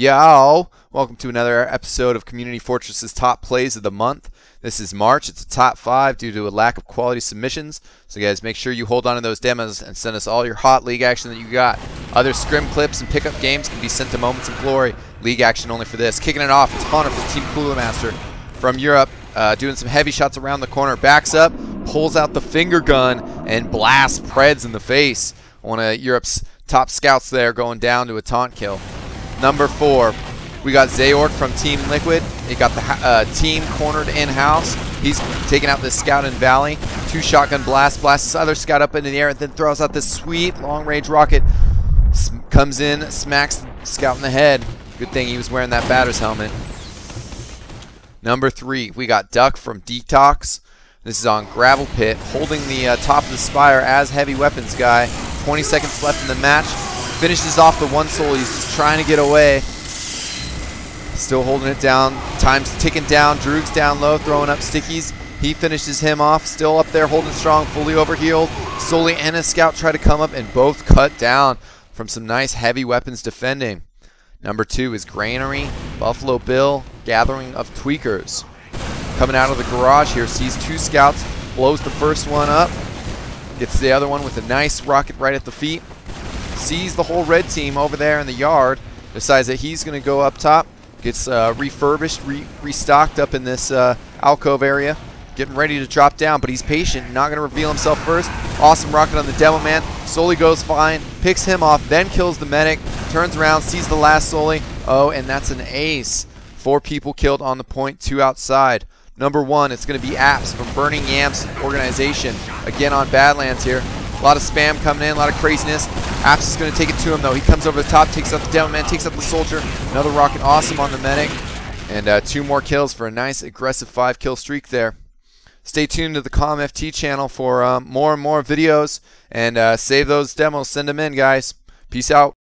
Yo, welcome to another episode of Community Fortress's top plays of the month. This is March. It's a top five due to a lack of quality submissions. So, guys, make sure you hold on to those demos and send us all your hot league action that you got. Other scrim clips and pickup games can be sent to Moments of Glory. League action only for this. Kicking it off, it's Hunter from Team Cooler Master from Europe, uh, doing some heavy shots around the corner. Backs up, pulls out the finger gun, and blasts Preds in the face. One of Europe's top scouts there going down to a taunt kill. Number four, we got Zayork from Team Liquid. He got the uh, team cornered in-house. He's taking out this scout in Valley. Two shotgun blasts, blasts this other scout up into the air, and then throws out this sweet long-range rocket. S comes in, smacks the scout in the head. Good thing he was wearing that batter's helmet. Number three, we got Duck from Detox. This is on Gravel Pit, holding the uh, top of the Spire as heavy weapons guy. 20 seconds left in the match. Finishes off the one soul. He's just trying to get away. Still holding it down. Time's ticking down. Droog's down low, throwing up stickies. He finishes him off. Still up there, holding strong, fully overhealed. Sully and a scout try to come up and both cut down from some nice heavy weapons defending. Number two is Granary, Buffalo Bill, Gathering of Tweakers. Coming out of the garage here, sees two scouts, blows the first one up, gets the other one with a nice rocket right at the feet sees the whole red team over there in the yard, decides that he's going to go up top, gets uh, refurbished, re restocked up in this uh, alcove area, getting ready to drop down, but he's patient, not going to reveal himself first. Awesome rocket on the Demoman. Sully goes fine, picks him off, then kills the medic, turns around, sees the last Sully. Oh, and that's an ace. Four people killed on the point, two outside. Number one, it's going to be Apps from Burning Yams organization. Again on Badlands here. A lot of spam coming in, a lot of craziness. Apps is going to take it to him, though. He comes over the top, takes out the Demoman, takes out the Soldier. Another rocket awesome on the Medic. And uh, two more kills for a nice, aggressive five-kill streak there. Stay tuned to the CommFT channel for um, more and more videos. And uh, save those demos. Send them in, guys. Peace out.